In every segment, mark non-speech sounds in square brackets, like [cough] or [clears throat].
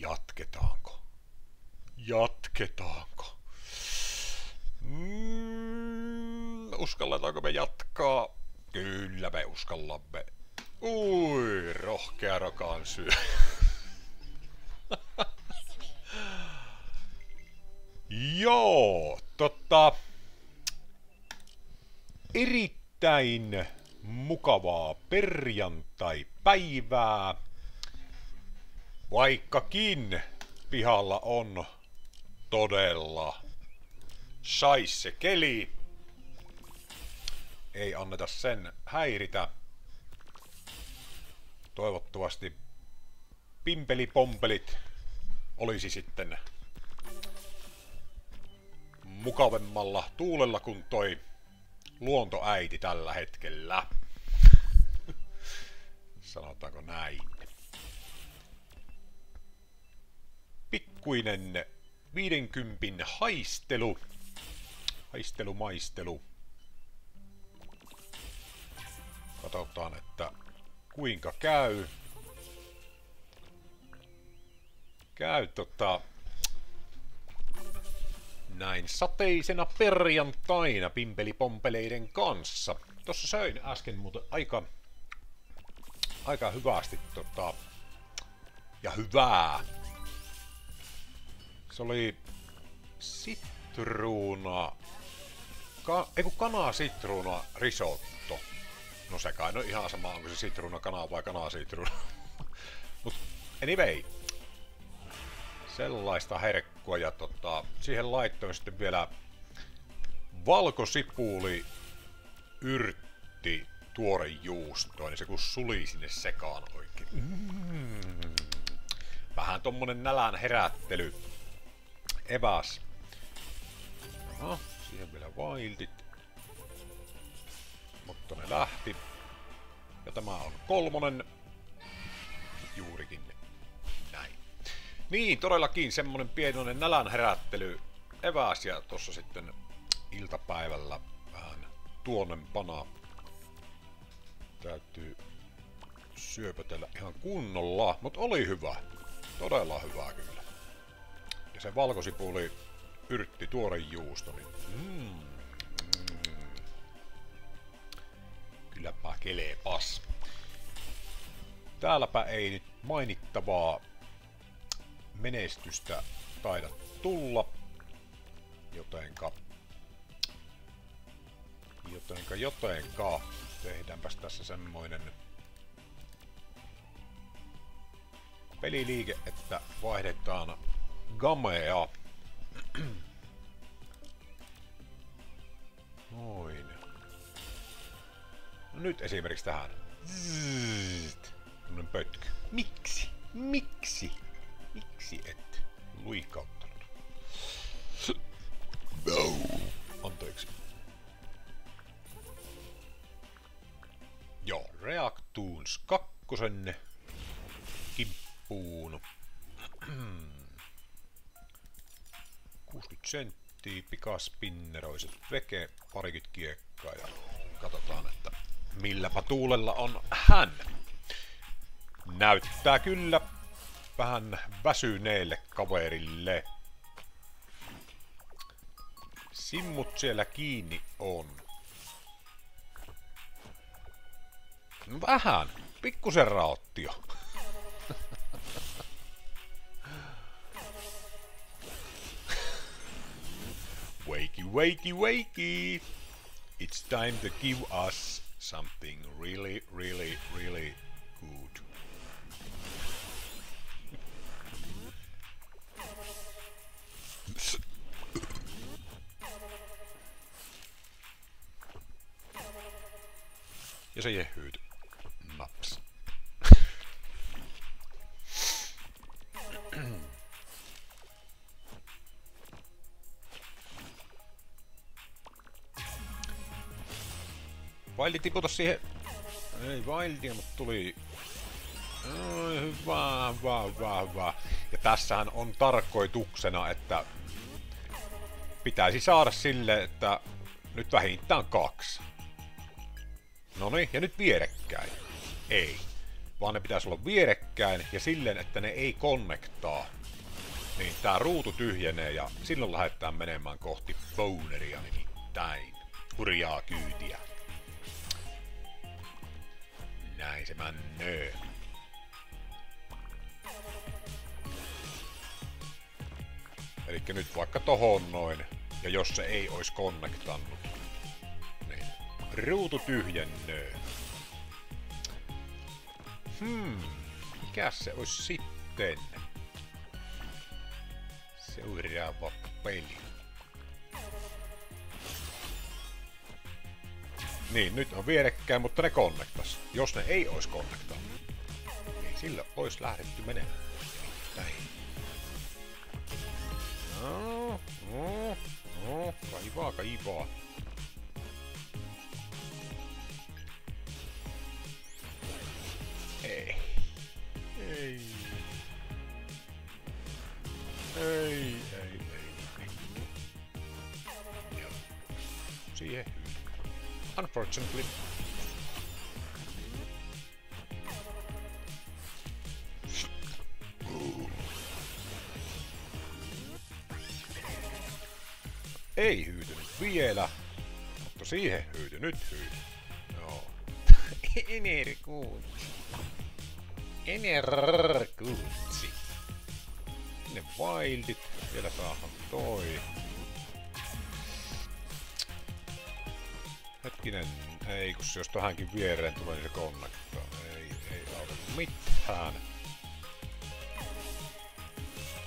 Jatketaanko? Jatketaanko? Mm, uskalletaanko me jatkaa? Kyllä me uskallamme. Ui, rohkea rokan syö. [laughs] Joo, tota... Erittäin mukavaa perjantai-päivää. Vaikkakin pihalla on todella saisse keli. Ei anneta sen häiritä. Toivottavasti pimpelipompelit olisi sitten mukavemmalla tuulella kuin toi luontoäiti tällä hetkellä. [laughs] Sanotaanko näin. Pikkuinen 50 haistelu. Haistelu, maistelu. Katsotaan, että kuinka käy. Käy tota näin sateisena perjantaina pimpelipompeleiden kanssa. Tossa söin äsken muuten aika, aika hyvästi tota, ja hyvää. Se oli sitruuna, ka, ei kun kana sitruuna risotto. No se kai no ihan sama, onko se sitruuna kana vai kana sitruuna. [laughs] Mut anyway, sellaista herkkua ja tota, siihen laittoin sitten vielä valkosipuli, yrtti, tuore juusto, niin se kun suli sinne sekaan oikein. Mm. Vähän tommonen nälän herättely. Eväs. No, siihen vielä wildit. Mutta ne lähti. Ja tämä on kolmonen. Juurikin niin, todellakin semmonen pienoinen nälän herättely eväs ja tossa sitten iltapäivällä vähän tuonnempana täytyy syöpötellä ihan kunnolla, mutta oli hyvä. Todella hyvä kyllä. Ja se valkosipuli yrtti tuore juusto, niin mm, mm, kylläpä kelepas. Täälläpä ei nyt mainittavaa menestystä taida tulla. Jotenka... Jotenka, jotenka... Tehdäänpäs tässä semmoinen peliliike, että vaihdetaan gamea. Noin. No nyt esimerkiksi tähän. Zzzt. pötky. Miksi? Miksi? Miksi et luikauttanut? Anteeksi. Joo, Reactoons kakkosen kimppuun. 60 senttiä, pikaspinneroiset veke, parikymmentä kiekkaa ja katsotaan, että milläpä tuulella on hän. Näyttää kyllä vähän väsyneelle kaverille. Simmut siellä kiinni on. Vähän. Pikkusen raottio. Wakey, wakey, wakey! It's time to give us something really, really, really good. Ja se jehyyt. Wildi tiputa siihen... Ei Wildia, mutta tuli... Hyvä, hyvä, hyvä, hyvä. Ja tässähän on tarkoituksena, että pitäisi saada sille, että nyt vähintään kaksi. No niin, ja nyt vierekkäin. Ei. vaan ne pitäisi olla vierekkäin ja silleen, että ne ei konnektaa. Niin tää ruutu tyhjenee ja silloin lähdetään menemään kohti boneria nimittäin. Hurjaa kyytiä. Näin se männöö. Eli nyt vaikka tohon noin, ja jos se ei olisi konnektannut, niin ruutu tyhjennöö. Hmm, mikä se olisi sitten? Seuraava peli. Niin, nyt on vierekkäin, mutta ne konnektas. Jos ne ei olisi konnektannut, niin sillä olisi lähdetty menemään. Näin. No, no, no, kaivaa, kaivaa. Ei. Ei. Ei, ei, ei. Siihen Unfortunately. Ei hyytynyt vielä, mutta siihen hyyty, nyt hyyty. Joo. [laughs] Enerkuutsi. Enerkuutsi. Ne wildit. Vielä saahan toi. Hetkinen, ei kun se jos tähänkin viereen tulee niin se konnektaa. Ei, ei auta mitään.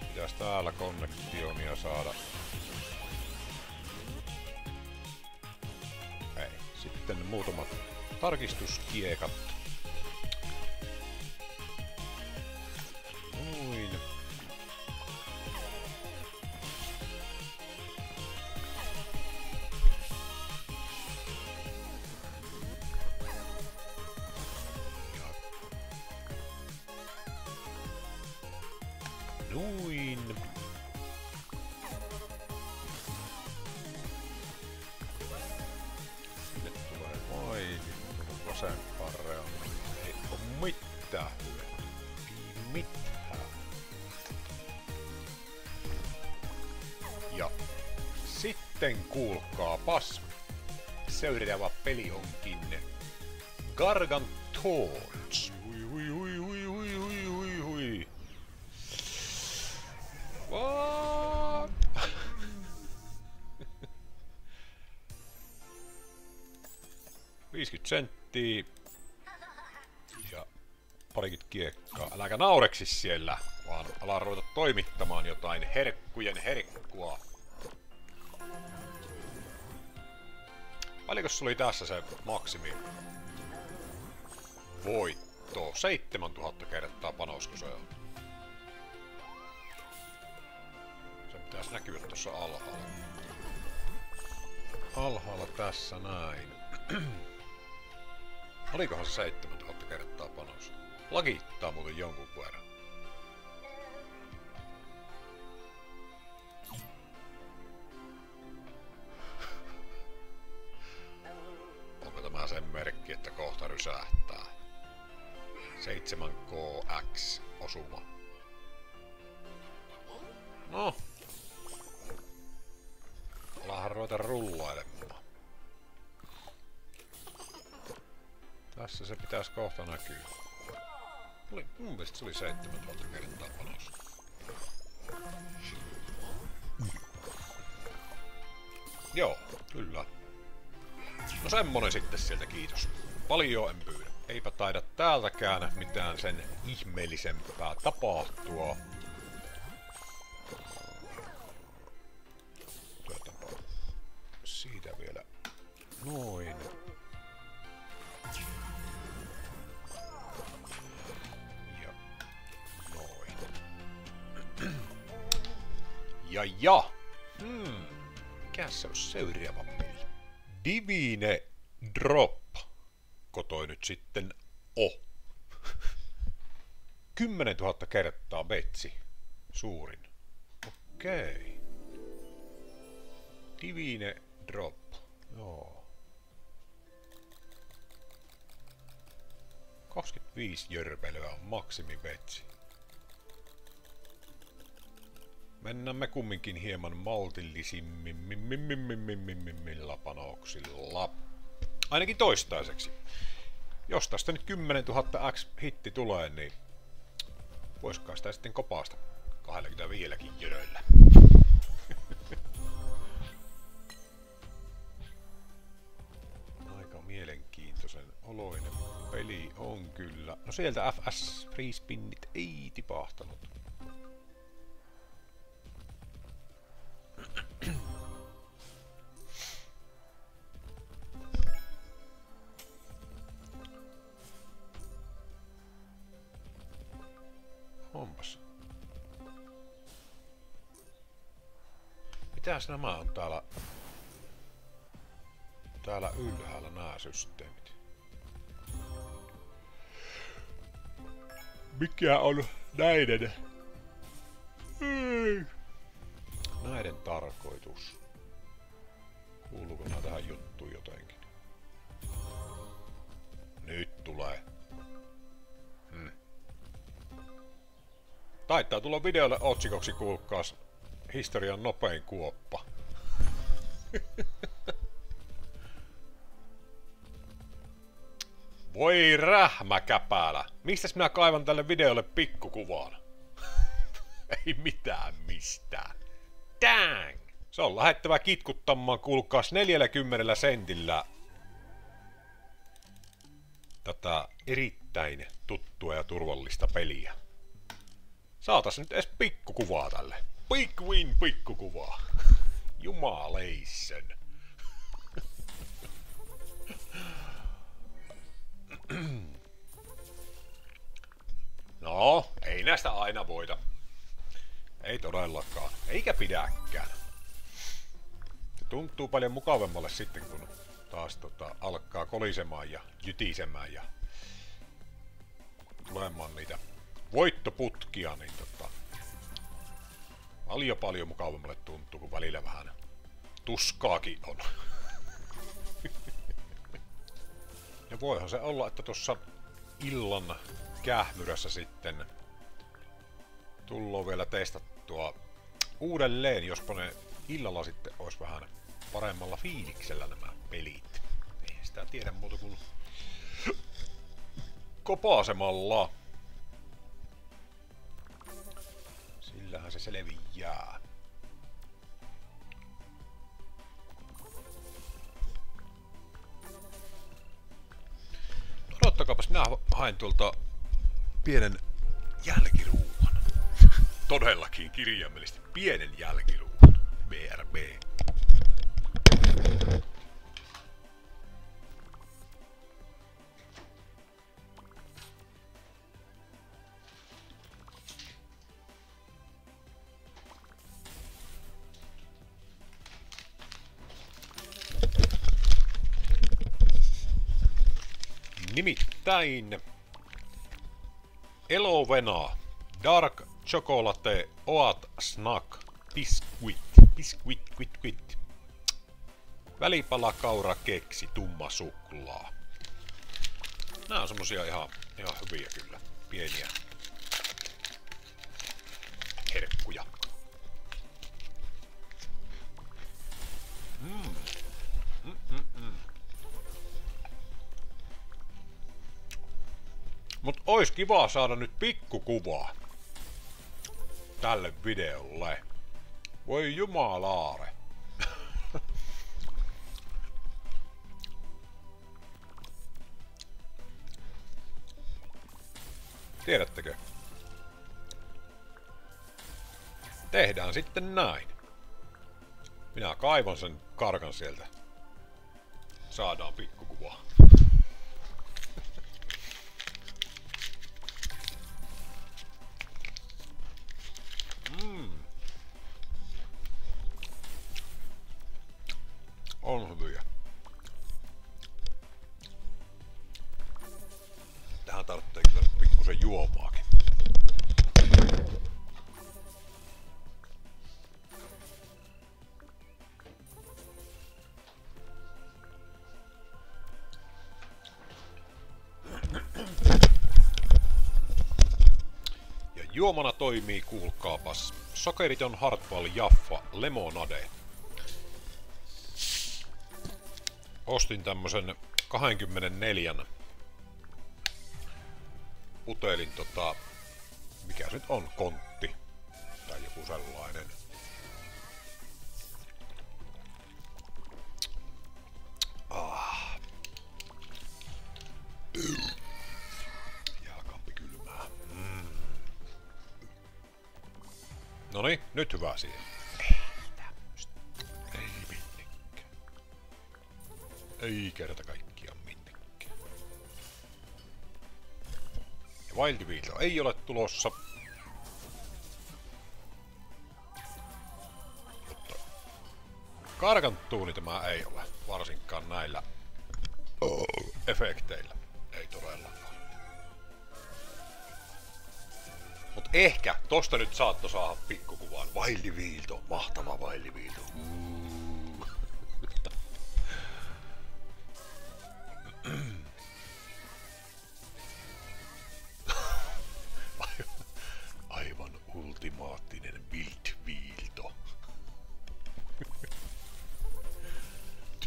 Pitäis täällä konnektionia saada. Sitten muutamat tarkistuskiekat. Mitään hyötyä. Mitään. Ja sitten kuulkaapas. Seuraava peli onkin Gargantorch. Hui hui hui hui hui hui hui hui. What? [laughs] Viisikymmentä kiekkaa. Äläkä naureksi siellä, vaan ala ruveta toimittamaan jotain herkkujen herkkua. Paljonko sulla oli tässä se maksimi voitto? 7000 kertaa on. Se pitäisi näkyä tuossa alhaalla. Alhaalla tässä näin. [clears throat] Olikohan se 7000 kertaa panos? Lagittaa muuten jonkun verran. Onko tämä sen merkki, että kohta rysähtää? 7KX osuma. No. Alahan ruveta rullailemaan. Tässä se pitäisi kohta näkyä. Oli, mun mielestä se oli 7000 kertaa panos. Joo, kyllä. No semmonen sitten sieltä, kiitos. Paljon en pyydä. Eipä taida täältäkään mitään sen ihmeellisempää tapahtua. Tuota, siitä vielä noin. Ja ja. Hmm. Mikä se on seuraava peli? Divine Drop. Kotoi nyt sitten O. [laughs] 10 000 kertaa betsi. Suurin. Okei. Divine Drop. Joo. 25 Viisi jörpelyä on maksimivetsi. Mennään me kumminkin hieman maltillisimmilla panoksilla. Ainakin toistaiseksi. Jos tästä nyt 10 000 X-hitti tulee, niin voisiko sitä sitten kopaasta 25 jöröillä. [laughs] Aika mielenkiintoisen oloinen peli on kyllä. No sieltä FS Free Spinnit ei tipahtanut. Mitäs nämä on täällä? Täällä ylhäällä nämä systeemit. Mikä on näiden? Näiden tarkoitus. Kuuluuko nämä tähän juttuun jotenkin? Nyt tulee. Hmm. Taitaa tulla videolle otsikoksi, kuulkaas, historian nopein kuoppa. [laughs] Voi rähmäkäpälä! Mistäs minä kaivan tälle videolle pikkukuvan? [laughs] Ei mitään mistään. Dang! Se on lähettävä kitkuttamaan, kuulkaas 40 sentillä tätä erittäin tuttua ja turvallista peliä. Saatas nyt edes pikkukuvaa tälle. Big win pikkukuvaa. Jumaleisen. No, ei näistä aina voida. Ei todellakaan. Eikä pidäkään. Tuntuu paljon mukavemmalle sitten, kun taas tota, alkaa kolisemaan ja jytisemään ja tulemaan niitä voittoputkia, niin tota, paljon paljon mukavammalle tuntuu, kun välillä vähän tuskaakin on. [laughs] ja voihan se olla, että tuossa illan kähmyrässä sitten tullaan vielä testattua uudelleen, jospa ne illalla sitten olisi vähän paremmalla fiiliksellä nämä pelit. Ei sitä tiedä muuta kuin kopaasemalla. Sillähän se selviää. Odottakaapas, minä hain tuolta pienen jälkiruuan. Todellakin kirjaimellisesti pienen jälkiruuan. BRB. Nimittäin Elovena Dark Chocolate Oat Snack Biscuit Biscuit quit quit Välipala kaura keksi tumma suklaa. Nämä on semmosia ihan, ihan hyviä kyllä. Pieniä ois kiva saada nyt pikkukuvaa tälle videolle. Voi jumalaare. [laughs] Tiedättekö? Tehdään sitten näin. Minä kaivon sen karkan sieltä. Saadaan pikkukuvaa. Mm. On hyviä. Tähän tarvitsee kyllä pikkusen juomaakin. Juomana toimii, kuulkaapas, sokeriton Hartwall Jaffa Lemonade. Ostin tämmösen 24 putelin tota, mikä se nyt on, kontti tai joku sellainen. Noni, nyt hyvä siihen. Ei kerta kaikkiaan minnekään. Ja Wild Wheel ei ole tulossa. Mutta karkantuuni tämä ei ole, varsinkaan näillä efekteillä. Mut ehkä tosta nyt saatto saada pikkukuvan. Vailliviilto, mahtava vailliviilto. Uh. Aivan ultimaattinen wildviilto.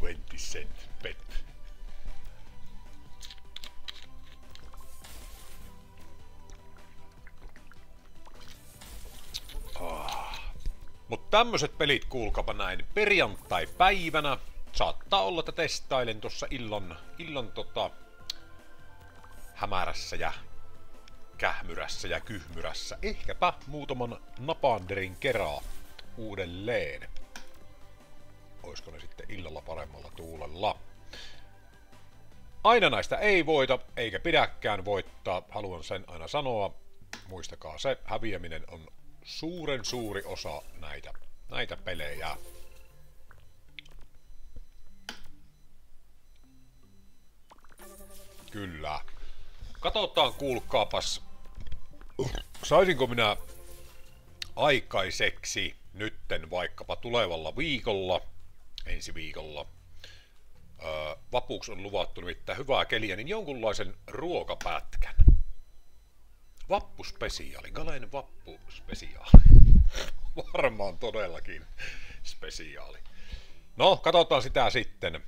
20 cent pet. Tämmöiset pelit kuulkapa näin perjantai-päivänä. Saattaa olla, että testailen tuossa illan, illan tota, hämärässä ja kähmyrässä ja kyhmyrässä. Ehkäpä muutaman napanderin kerää uudelleen. Oisko ne sitten illalla paremmalla tuulella? Aina näistä ei voita, eikä pidäkään voittaa. Haluan sen aina sanoa. Muistakaa se, häviäminen on suuren suuri osa näitä, näitä pelejä. Kyllä. Katsotaan, kuulkaapas. Saisinko minä aikaiseksi nytten vaikkapa tulevalla viikolla, ensi viikolla, öö, vapuuksi on luvattu nimittäin hyvää keliä, niin jonkunlaisen ruokapätkän. Vappuspesiaali, Galen vappuspesiaali. [laughs] Varmaan todellakin spesiaali. No, katsotaan sitä sitten.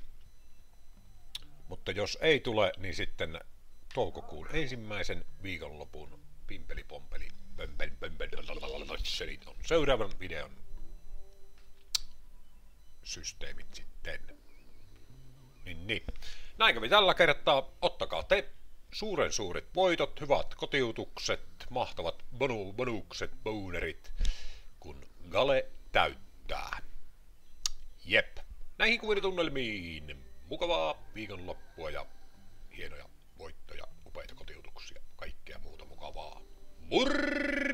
Mutta jos ei tule, niin sitten toukokuun ensimmäisen viikonlopun pimpeli pompeli pömpel on seuraavan videon systeemit sitten. Niin, niin. Näin kävi tällä kertaa. Ottakaa te Suuren suuret voitot, hyvät kotiutukset, mahtavat bonu, bonukset, bonerit, kun gale täyttää. Jep. Näihin kuvitunnelmiin. Mukavaa viikonloppua ja hienoja voittoja, upeita kotiutuksia, kaikkea muuta mukavaa. Murr!